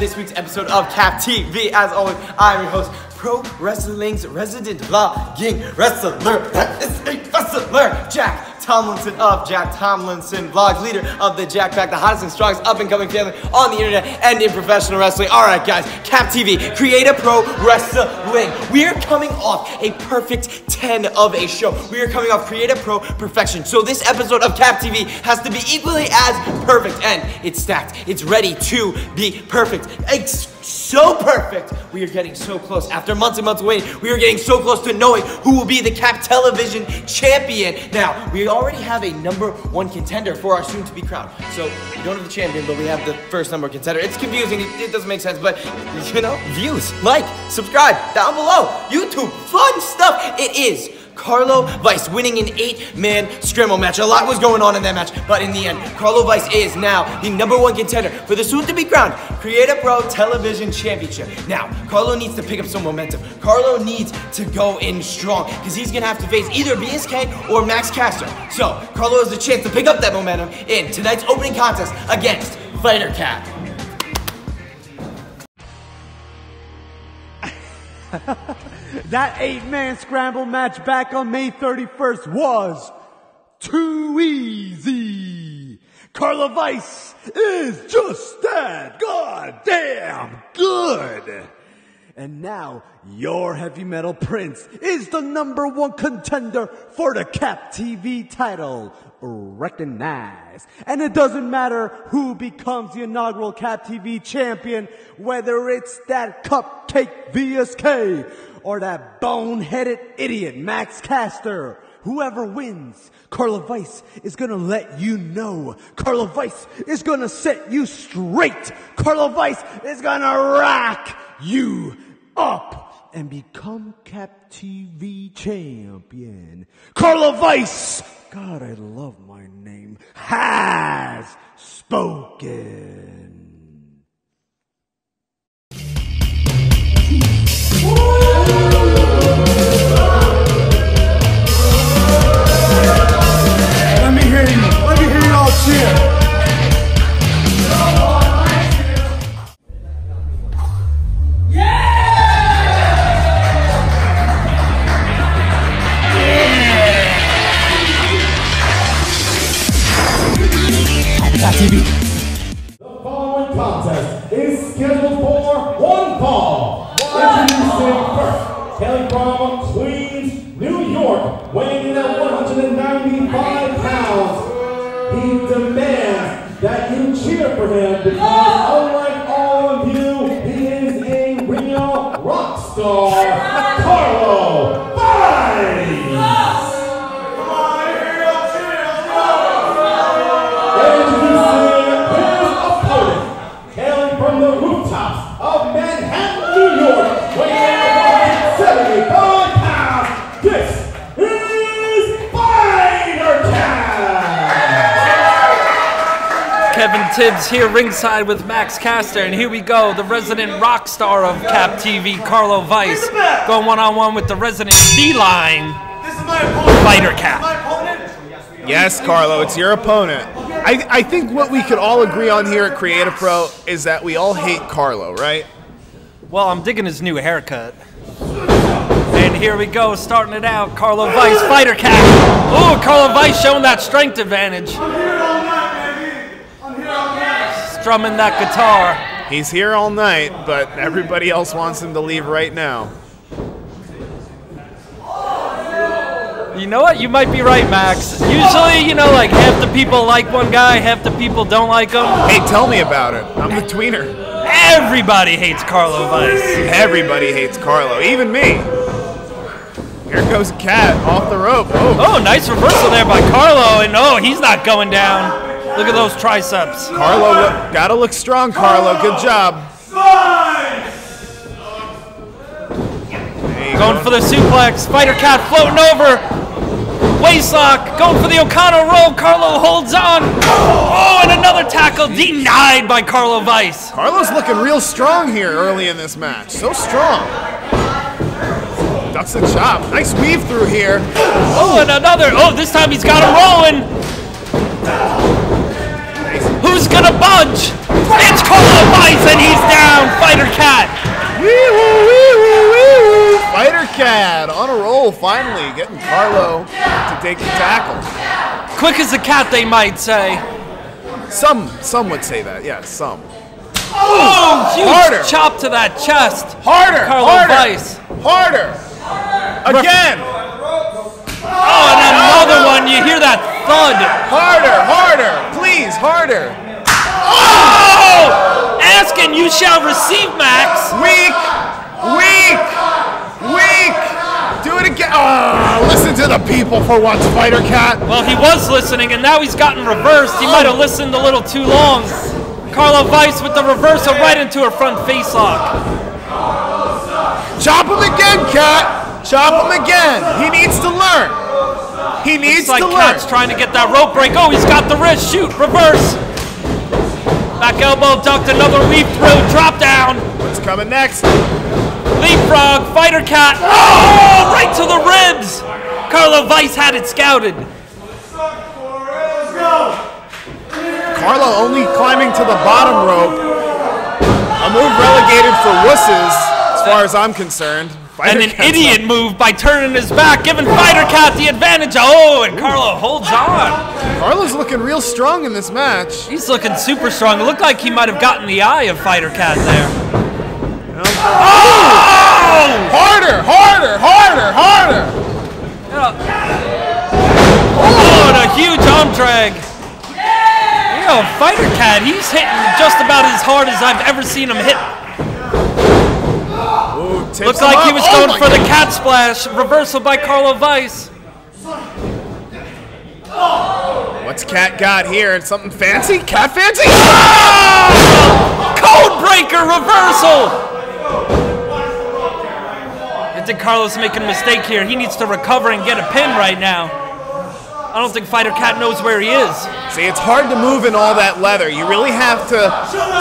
this week's episode of Cap TV. As always, I'm your host, Pro Wrestling's resident vlogging wrestler. That is a wrestler, Jack Tomlinson of Jack Tomlinson Vlogs, leader of the Jack Pack, the hottest and strongest up and coming family on the internet and in professional wrestling. All right, guys, Cap TV, create a pro wrestling. We are coming off a perfect 10 of a show. We are coming off create a pro perfection. So this episode of Cap TV has to be equally as perfect, and it's stacked. It's ready to be perfect. So perfect. We are getting so close. After months and months of waiting, we are getting so close to knowing who will be the Cap Television champion. Now, we already have a number one contender for our soon to be crowned. So, we don't have the champion, but we have the first number contender. It's confusing, it, it doesn't make sense, but you know, views, like, subscribe down below. YouTube, fun stuff. It is. Karlo Vice winning an eight-man scramble match. A lot was going on in that match, but in the end, Karlo Vice is now the number one contender for the soon-to-be crowned Create A Pro Television Championship. Now, Karlo needs to pick up some momentum. Karlo needs to go in strong because he's gonna have to face either BSK or Max Caster. So, Karlo has the chance to pick up that momentum in tonight's opening contest against Fighter Cat. That eight man scramble match back on May 31st was too easy. Karlo Vice is just that goddamn good. And now your heavy metal prince is the number one contender for the Cap TV title. Recognize. And it doesn't matter who becomes the inaugural Cap TV champion, whether it's that cupcake VSK or that boneheaded idiot Max Caster. Whoever wins, Karlo Vice is gonna let you know. Karlo Vice is gonna set you straight. Karlo Vice is gonna rack you up and become Cap TV champion. Karlo Vice, God, I love my name, has spoken. Demands that you cheer for him because ah! unlike all of you, he is a real rock star, Karlo Cat. Kevin Tibbs here ringside with Max Caster, and here we go, the resident rock star of Cap TV, Karlo Vice, going one on one with the resident D-line Fighter Cat. Yes, Karlo, it's your opponent. I, I think what we could all agree on here at Create A Pro is that we all hate Karlo, right? Well, I'm digging his new haircut. And here we go, starting it out, Karlo Vice, Fighter Cat. Oh, Karlo Vice showing that strength advantage. Strumming that guitar. He's here all night, but everybody else wants him to leave right now. You know what? You might be right, Max. Usually, you know, like half the people like one guy, half the people don't like him. Hey, tell me about it. I'm the tweener. Everybody hates Karlo Vice. Everybody hates Karlo, even me. Here goes cat off the rope. Oh, Oh, nice reversal there by Karlo, and oh, he's not going down. Look at those triceps. Karlo, look, gotta look strong, Karlo. Good job. Going go. for the suplex. Fighter Cat floating over. Waistlock. Going for the O'Connor roll. Karlo holds on. Oh, and another tackle denied by Karlo Vice. Karlo's looking real strong here early in this match. So strong. Ducks the chop. Nice weave through here. Oh, and another. Oh, this time he's got him rolling. Gonna budge? It's Karlo and he's down. Fighter Cat. Wee woo, wee woo, wee woo. Fighter Cat on a roll, finally getting Karlo to take the tackle. Quick as a cat, they might say. Some, some would say that. Yes, some. Oh, huge Harder. chop to that chest. Harder, Karlo harder, harder. Again, Oh, and another one. You hear that thud. harder, harder. Please, harder. Oh! Ask and you shall receive, Max. Weak, weak, weak. Do it again. Oh, listen to the people for once, Fighter Cat. Well, he was listening, and now he's gotten reversed. He might have listened a little too long. Karlo Vice with the reversal right into her front face lock. Chop him again, Cat. Chop him again. He needs to learn. He needs It's like to learn. Cat's trying to get that rope break. Oh, he's got the wrist. Shoot, reverse. Back elbow ducked, another leap through, drop down. What's coming next? Leapfrog, fighter cat. Oh, oh right to the ribs. Karlo Vice had it scouted. Karlo only climbing to the bottom rope. A move relegated for wusses, as far as I'm concerned. Fighter And an Cat's idiot move by turning his back, giving Fighter Cat the advantage. Oh, and Karlo holds on. Karlo's looking real strong in this match. He's looking super strong. It looked like he might have gotten the eye of Fighter Cat there. Oh! Harder, harder, harder, harder. Oh, and a huge arm drag. You know, Fighter Cat, he's hitting just about as hard as I've ever seen him hit. Tips him like he was Oh going for the cat splash. Reversal by Karlo Vice. What's Cat got here? Something fancy? Cat fancy? Ah! Code breaker reversal. I think Karlo's making a mistake here. He needs to recover and get a pin right now. I don't think Fighter Cat knows where he is. See, it's hard to move in all that leather. You really have to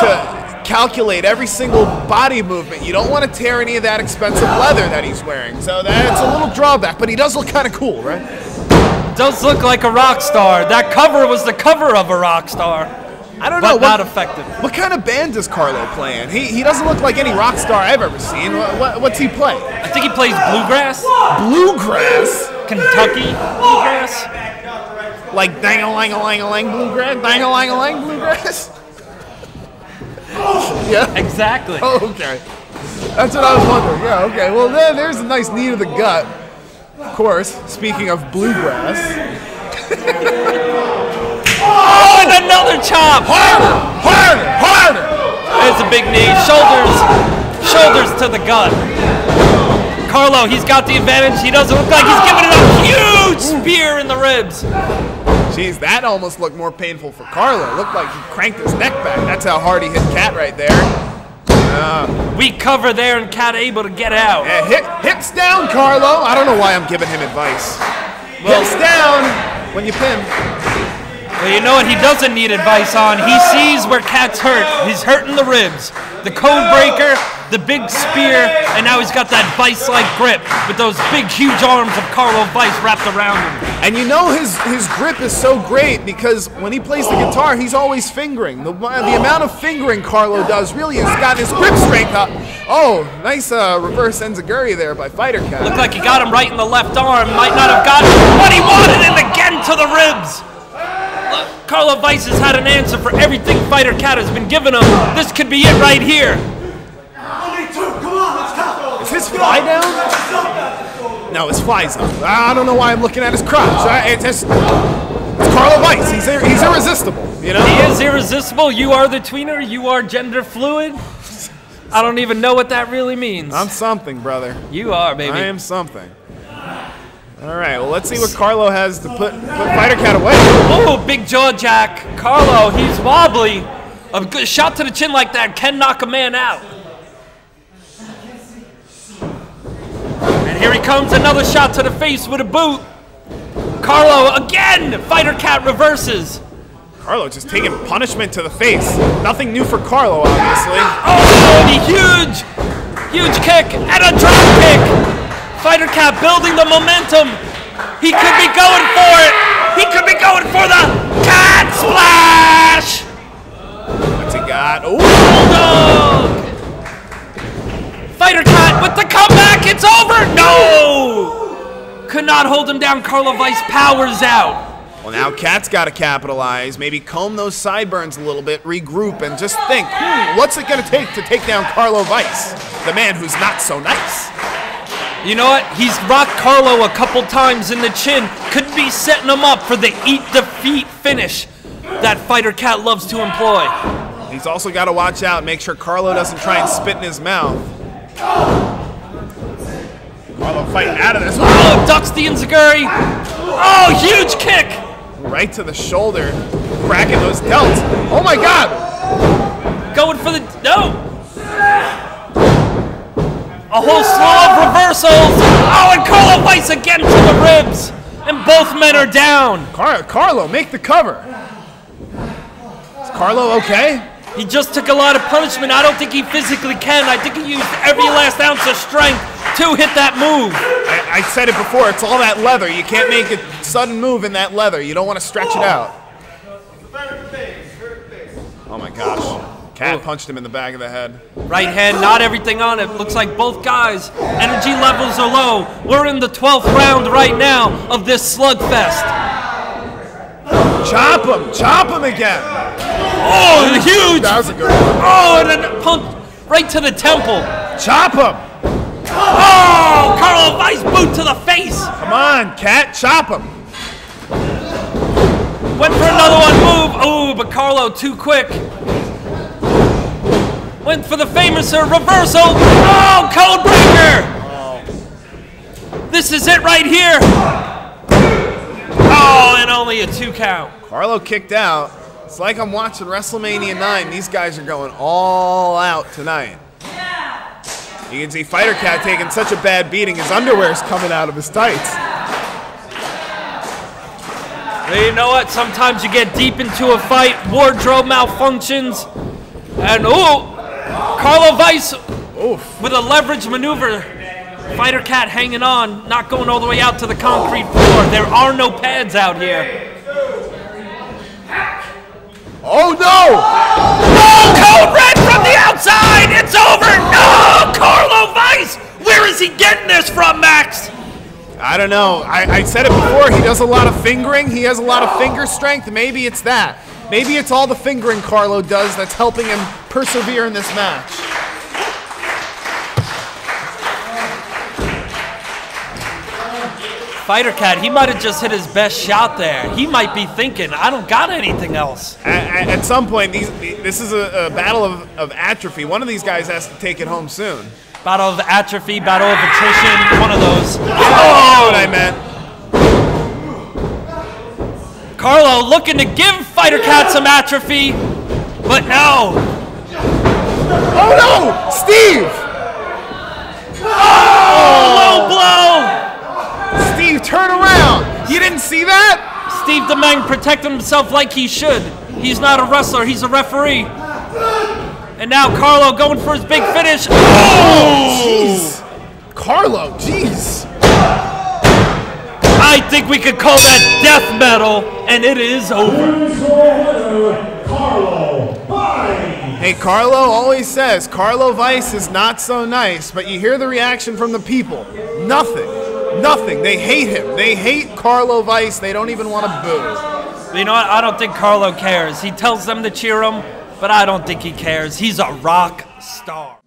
to calculate every single body movement. You don't want to tear any of that expensive leather that he's wearing. So that's a little drawback, but he does look kind of cool, right? Does look like a rock star. That cover was the cover of a rock star, I don't know. but not What, effective. what kind of band does Karlo play in? He, he doesn't look like any rock star I've ever seen. What, what, what's he play? I think he plays bluegrass, Bluegrass? Kentucky bluegrass. Like dang-a-lang-a-lang-a-lang bluegrass? Dang-a-lang-a-lang bluegrass? yeah? Exactly. Oh, okay. That's what I was wondering. Yeah, okay. Well, then there's a nice knee to the gut. Of course, speaking of bluegrass. Oh, and another chop. Harder! Harder! Harder! There's a big knee. Shoulders, shoulders to the gut. Karlo, he's got the advantage. He doesn't look like he's giving it a huge spear in the ribs. Jeez, that almost looked more painful for Karlo. It looked like he cranked his neck back. That's how hard he hit Cat right there. Uh, we cover there and Cat able to get out. Yeah, hip, hips down, Karlo. I don't know why I'm giving him advice. hips down when you pin. Well, you know what he doesn't need advice on? He sees where Cat's hurt. He's hurting the ribs. The code breaker, the big spear, and now he's got that vice-like grip with those big, huge arms of Karlo Vice wrapped around him. And you know his his grip is so great because when he plays the guitar, he's always fingering. The, the amount of fingering Karlo does really has got his grip strength up. Oh, nice uh, reverse enziguri there by Fighter Cat. Looked like he got him right in the left arm. Might not have gotten what he wanted, and again to the ribs. Look, Karlo Vice has had an answer for everything Fighter Cat has been giving him. This could be it right here. Only two. Come on, let's go. Is his fly down? No, his fly's up. I don't know why I'm looking at his crotch. I, it's just, it's Karlo Vice. He's ir- he's irresistible. You know. He is irresistible. You are the tweener. You are gender fluid. I don't even know what that really means. I'm something, brother. you are, baby. I am something. All right. Well, let's see what Karlo has to put put Fighter Cat away. Oh, big jaw jack. Karlo, he's wobbly. A good shot to the chin like that can knock a man out. Here he comes, another shot to the face with a boot. Karlo again. Fighter Cat reverses. Karlo just taking punishment to the face. Nothing new for Karlo, obviously. Oh, and a huge, huge kick and a drop kick. Fighter Cat building the momentum. He could be going for not hold him down. Karlo Vice powers out. Well, now Cat's got to capitalize. Maybe comb those sideburns a little bit, regroup, and just think, hmm, what's it going to take to take down Karlo Vice, the man who's not so nice? You know what? He's rocked Karlo a couple times in the chin. Could be setting him up for the eat defeat finish that Fighter Cat loves to employ. He's also got to watch out, make sure Karlo doesn't try and spit in his mouth. Karlo fighting out of this. Oh, ducks the Enziguri. Oh, huge kick. Right to the shoulder, cracking those delts. Oh my God! Going for the no. A whole slew of reversals. Oh, and Karlo Vice again to the ribs, and both men are down. Car- Karlo, make the cover. Is Karlo okay? He just took a lot of punishment. I don't think he physically can. I think he used every last ounce of strength to hit that move. I, I said it before. It's all that leather. You can't make a sudden move in that leather. You don't want to stretch it out. Oh my gosh. Cat oh. punched him in the back of the head. Right hand, not everything on it. Looks like both guys' energy levels are low. We're in the 12th round right now of this slugfest. Chop him! Chop him again! Oh, huge! That was a good one. Oh, and then punch right to the temple. Chop him! Oh, Karlo Vice boot to the face. Come on, Cat, chop him! Went for another one move. Oh, but Karlo too quick. Went for the famous uh, reversal. Oh, code breaker. This is it right here. Oh, and only a two count. Karlo kicked out. It's like I'm watching WrestleMania 9. These guys are going all out tonight. You can see Fighter Cat taking such a bad beating, his underwear's coming out of his tights. Hey, You know what? Sometimes you get deep into a fight, wardrobe malfunctions, and oh, Karlo Vice Oof. with a leverage maneuver. Fighter Cat hanging on, not going all the way out to the concrete floor. There are no pads out here. Oh no! Is he getting this from, Max? I don't know. I, I said it before. He does a lot of fingering. He has a lot of finger strength. Maybe it's that. Maybe it's all the fingering Karlo does that's helping him persevere in this match. Fighter Cat, he might have just hit his best shot there. He might be thinking, I don't got anything else. At, at some point, these, this is a, a battle of, of atrophy. One of these guys has to take it home soon. Battle of atrophy, battle of attrition, one of those. Oh, what I meant. Karlo looking to give Fighter Cat some atrophy, but no. Oh no! Steve! Oh, Low blow. Steve, turn around! You didn't see that? Steve Demeng protecting himself like he should. He's not a wrestler, he's a referee. And now Karlo going for his big finish. Oh, oh! Jeez. Karlo, jeez. I think we could call that death metal, and it is over. Karlo Hey, Karlo always says Karlo Vice is not so nice, but you hear the reaction from the people. Nothing. Nothing. They hate him. They hate Karlo Vice. They don't even want to boo. You know what? I don't think Karlo cares. He tells them to cheer him, but I don't think he cares. He's a rock star.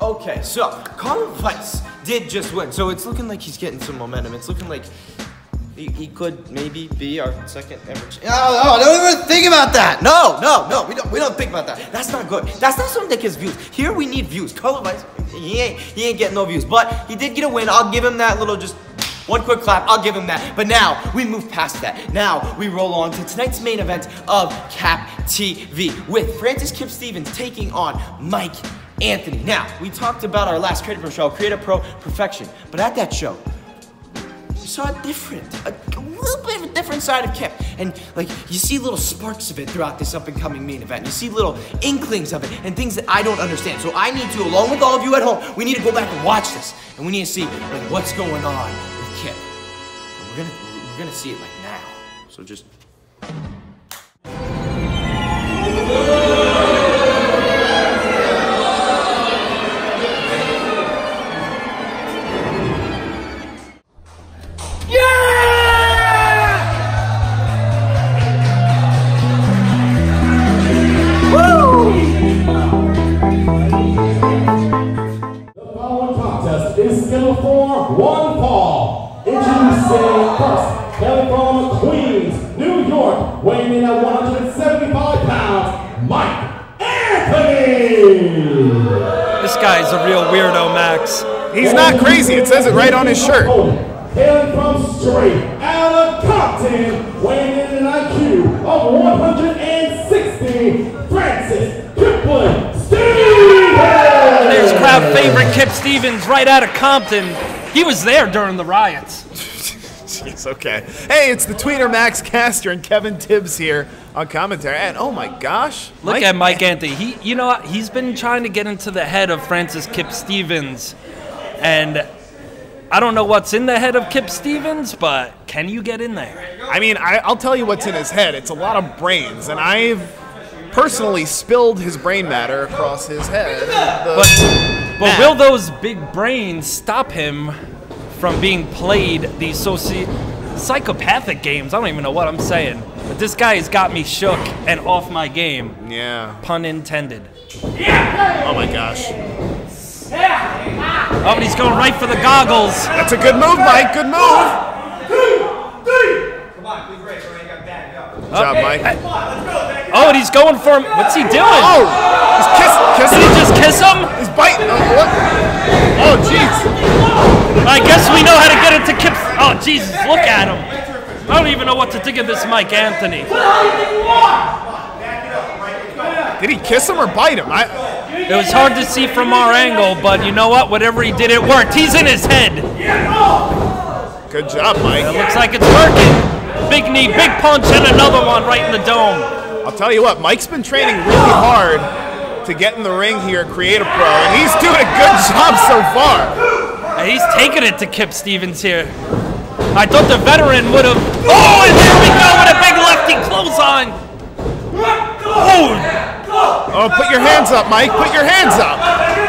Okay, so Karlo Vice did just win, so it's looking like he's getting some momentum. It's looking like he, he could maybe be our second ever. Ch- no, no, don't even think about that. No, no, no, we don't. We don't think about that. That's not good. That's not something that gets views. Here we need views. Karlo Vice, he ain't he ain't getting no views, but he did get a win. I'll give him that little just. One quick clap, I'll give him that. But now we move past that. Now we roll on to tonight's main event of Cap TV with Francis Kip Stevens taking on Mike Anthony. Now, we talked about our last Create A Pro show, Create A Pro Perfection. But at that show, we saw a different, a, little bit of a different side of Kip. And like, you see little sparks of it throughout this up and coming main event. You see little inklings of it and things that I don't understand. So I need to, along with all of you at home, we need to go back and watch this. And we need to see like what's going on we're gonna, we're gonna see it like now. So just says it right on his shirt. Hailing from straight out of Compton, weighing in an IQ of 160, Francis Kipling Stevens! There's crowd favorite Kip Stevens right out of Compton. He was there during the riots. Jeez, okay. Hey, it's the Tweener Max Caster and Kevin Tibbs here on commentary. And oh my gosh. Look at Mike Anthony. He, you know, he's been trying to get into the head of Francis Kip Stevens, and I don't know what's in the head of Kip Stevens, but can you get in there? I mean, I, I'll tell you what's in his head. It's a lot of brains, and I've personally spilled his brain matter across his head. But, but will those big brains stop him from being played these soci- psychopathic games? I don't even know what I'm saying. But this guy has got me shook and off my game. yeah. Pun intended. Oh my gosh. Oh, and he's going right for the goggles. That's a good move, Mike. Good move. Come on, be great, bro. You got that. Go. Good job, Mike. Oh, and he's going for him. What's he doing? Oh, he's kiss, Did kissing. he just kiss him? He's biting. Oh, uh, what? Oh, jeez. I guess we know how to get it to Kip. Oh, Jesus, look at him. I don't even know what to think of this Mike Anthony. Did he kiss him or bite him? I, It was hard to see from our angle, but you know what? Whatever he did, it worked. He's in his head. good job, Mike. It looks like it's working. Big knee, big punch, and another one right in the dome. I'll tell you what, Mike's been training really hard to get in the ring here at Create A Pro, and he's doing a good job so far. And he's taking it to Kip Stevens here. I thought the veteran would have. Oh, and there we go with a big lefty clothesline. Oh, Oh, put your hands up, Mike. Put your hands up.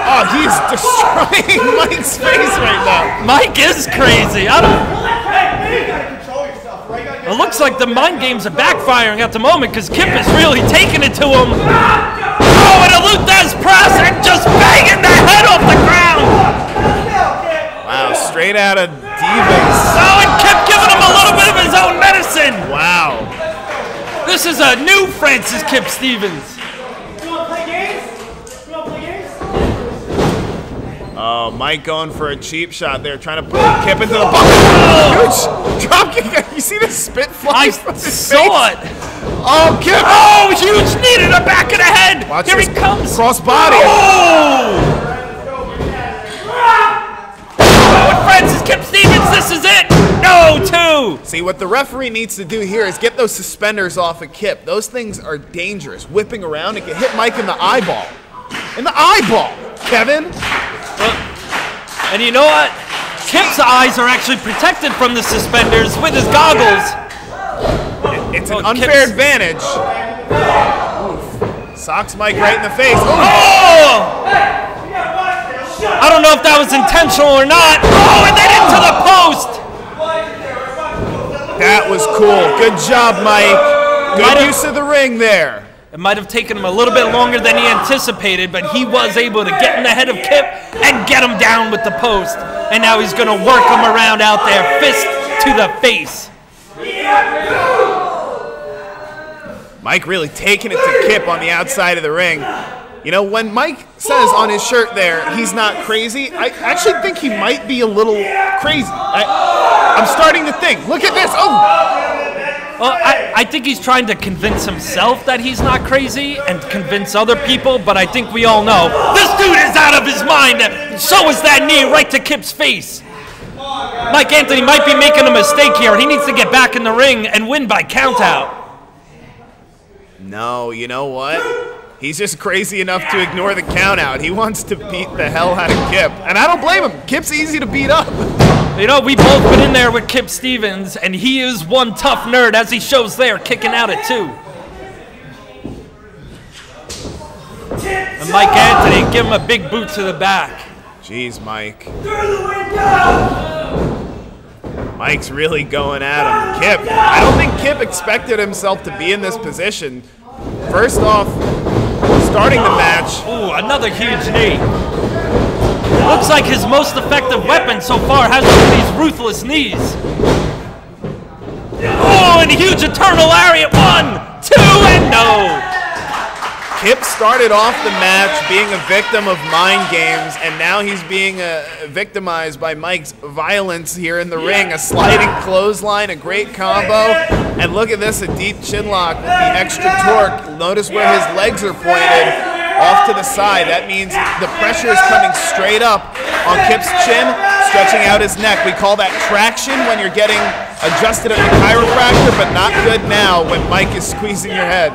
Oh, he's destroying Mike's face right now. Mike is crazy. I don't. You gotta control yourself, right? You gotta get It looks like the mind games are backfiring at the moment because Kip is really taking it to him. Oh, and a Lou Thesz press and just banging the head off the ground. Wow, straight out of Divas. Oh, and Kip giving him a little bit of his own medicine. Wow. This is a new Francis Kip Stevens. Oh, Mike going for a cheap shot there, trying to put Kip into the bucket. Huge drop kick. You see the spit fly I from his saw face? it. Oh, Kip. Oh, huge knee to the back of the head. Watch Here he comes. Cross body. Oh! Oh, Francis Kip Stevens, this is it. No, two. See, what the referee needs to do here is get those suspenders off of Kip. Those things are dangerous. Whipping around, it can hit Mike in the eyeball. In the eyeball, Kevin. And you know what? Kip's eyes are actually protected from the suspenders with his goggles. It's an Oh, unfair Kip's- advantage. Oof. Socks Mike right in the face. Ooh. Oh! I don't know if that was intentional or not. Oh, and then into the post. That was cool. Good job, Mike. Good use of the ring there. It might have taken him a little bit longer than he anticipated, but he was able to get in the head of Kip and get him down with the post. And now he's going to work him around out there, fist to the face. Mike really taking it to Kip on the outside of the ring. You know, when Mike says on his shirt there he's not crazy, I actually think he might be a little crazy. I, I'm starting to think. Look at this. Oh, Well, I, I think he's trying to convince himself that he's not crazy and convince other people, but I think we all know this dude is out of his mind. And so is that knee right to Kip's face. Mike Anthony might be making a mistake here. He needs to get back in the ring and win by countout. no, you know what? He's just crazy enough to ignore the count out. He wants to beat the hell out of Kip. And I don't blame him. Kip's easy to beat up. You know, we both been in there with Kip Stevens, and he is one tough nerd, as he shows there, kicking out at two. And Mike Anthony, give him a big boot to the back. Jeez, Mike. Through the window! Mike's really going at him. Kip, I don't think Kip expected himself to be in this position. First off, starting the match, Ooh, another huge knee. Looks like his most effective weapon so far has been these ruthless knees. Oh, and a huge eternal lariat. One, two, and no. Kip started off the match being a victim of mind games, and now he's being uh, victimized by Mike's violence here in the ring. A sliding clothesline, a great combo, and look at this, a deep chin lock with the extra torque. Notice where his legs are pointed off to the side. That means the pressure is coming straight up on Kip's chin, stretching out his neck. We call that traction when you're getting adjusted at the chiropractor, but not good now when Mike is squeezing your head.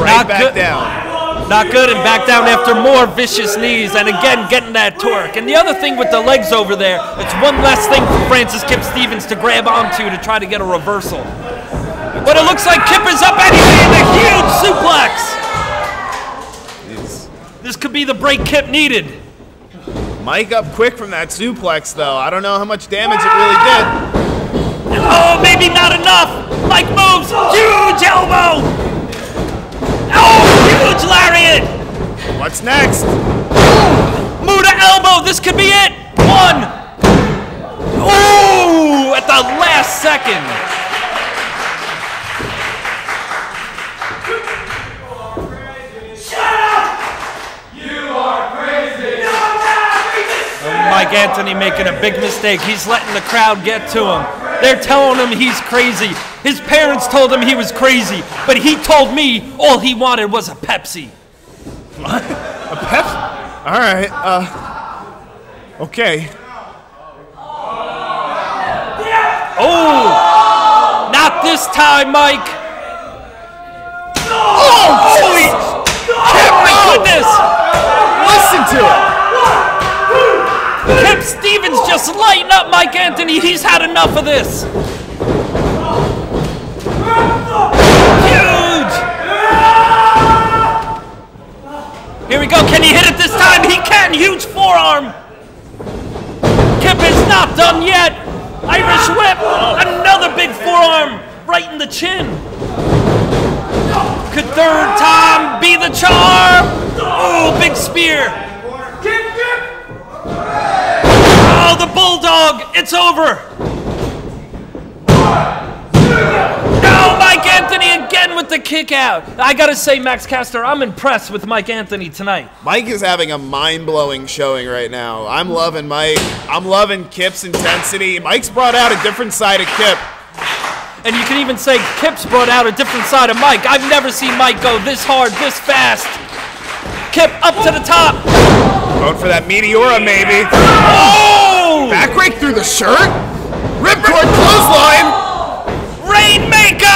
Right Not back good. down. Not good, and back down after more vicious knees, and again getting that torque. And the other thing with the legs over there, it's one less thing for Francis Kip Stevens to grab onto to try to get a reversal. But it looks like Kip is up anyway in a huge suplex. This could be the break Kip needed. Mike up quick from that suplex, though. I don't know how much damage it really did. Oh, maybe not enough. Mike moves. Huge elbow. Oh, huge lariat. What's next? Muda elbow. This could be it. One. Ooh, at the last second. Mike Anthony making a big mistake. He's letting the crowd get to him. They're telling him he's crazy. His parents told him he was crazy, but he told me all he wanted was a Pepsi. What? A Pepsi? All right. Uh. Okay. Oh! Not this time, Mike! Oh! Holy! My goodness! Listen to it. Kip Stevens just lighting up Mike Anthony. He's had enough of this. Huge! Here we go. Can he hit it this time? He can. Huge forearm. Kip is not done yet. Irish whip. Another big forearm right in the chin. Could third time be the charm? Oh, big spear. Oh, the bulldog! It's over! No, Mike Anthony again with the kick out. I gotta say, Max Caster, I'm impressed with Mike Anthony tonight. Mike is having a mind-blowing showing right now. I'm loving Mike. I'm loving Kip's intensity. Mike's brought out a different side of Kip. And you can even say Kip's brought out a different side of Mike. I've never seen Mike go this hard, this fast. Kip up to the top. Going for that Meteora, maybe. Oh! Backbreak through the shirt. Ripcord clothesline. Rainmaker!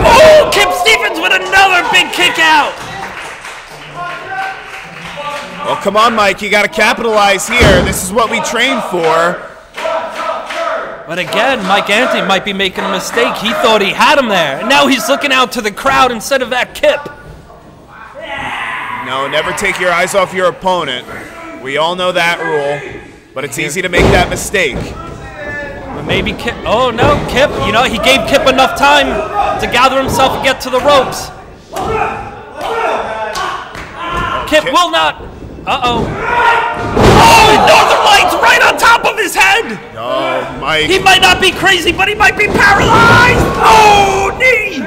Oh, Kip Stevens with another big kick out. Well, come on, Mike. You got to capitalize here. This is what we train for. But again, Mike Anthony might be making a mistake. He thought he had him there. And now he's looking out to the crowd instead of that Kip. No, never take your eyes off your opponent. We all know that rule, but it's easy to make that mistake. But maybe Kip. Oh no, Kip. You know, he gave Kip enough time to gather himself and get to the ropes. Kip Kip- will not. Uh oh. Oh, Northern Lights right on top of his head. Oh, Mike. He might not be crazy, but he might be paralyzed. Oh, knee.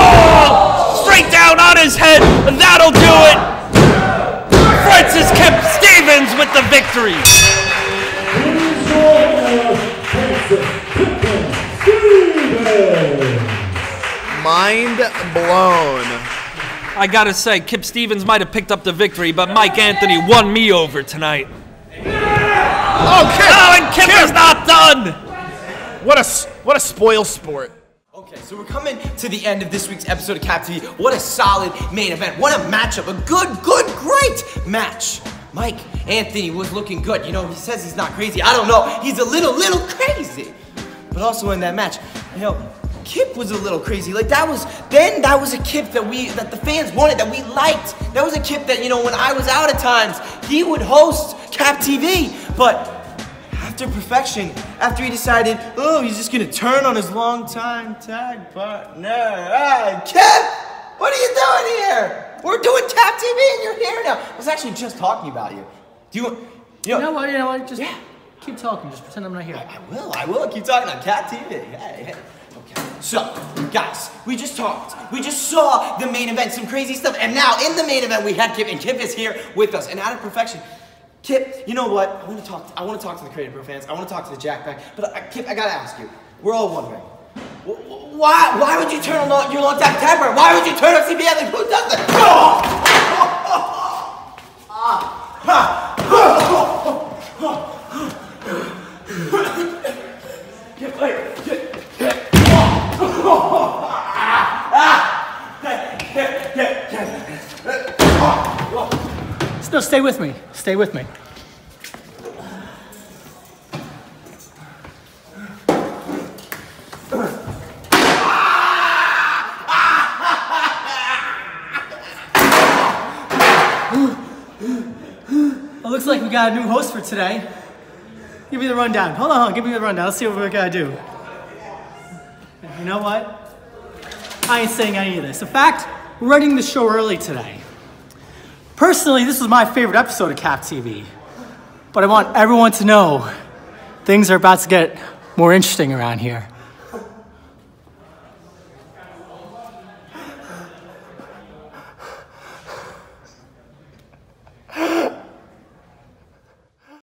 Oh, straight down on head. That'll do it. Francis Kip Stevens with the victory. Here's your winner, Francis Pippin Stevens. Mind blown. I gotta say, Kip Stevens might have picked up the victory, but Mike Anthony won me over tonight. Oh, Kip! Oh, and Kip is not done. What a what a spoil sport. Okay, so we're coming to the end of this week's episode of Cap TV. What a solid main event. What a matchup. A good, good, great match. Mike Anthony was looking good. You know, he says he's not crazy. I don't know. He's a little, little crazy. But also in that match, you know, Kip was a little crazy. Like that was then that was a Kip that we that the fans wanted, that we liked. That was a Kip that, you know, when I was out at times, he would host Cap TV. But after perfection, after he decided, oh, he's just gonna turn on his longtime tag partner. Ah, Kip, what are you doing here? We're doing Cap TV and you're here now. I was actually just talking about you. Do you want, you know, You know what? You know what? Just Yeah. keep talking. Just pretend I'm not here. I will, I will keep talking on Cap TV. Hey, hey. Okay. So, guys, we just talked. We just saw the main event, some crazy stuff, and now in the main event we had Kip, and Kip is here with us. And out of perfection, Kip, you know what? I want to talk. I want to talk to the Create A Pro fans. I want to talk to the Jack Pack. But uh, Kip, I gotta ask you. We're all wondering. wh- wh- Why, why would you turn on your longtime temper? Why would you turn on CBS? Like, who does that? No, stay with me. Stay with me. It looks like we got a new host for today. Give me the rundown. Hold on. Give me the rundown. Let's see what we gotta do. You know what? I ain't saying any of this. In fact, we're running the show early today. Personally, this was my favorite episode of Cap TV. But I want everyone to know things are about to get more interesting around here.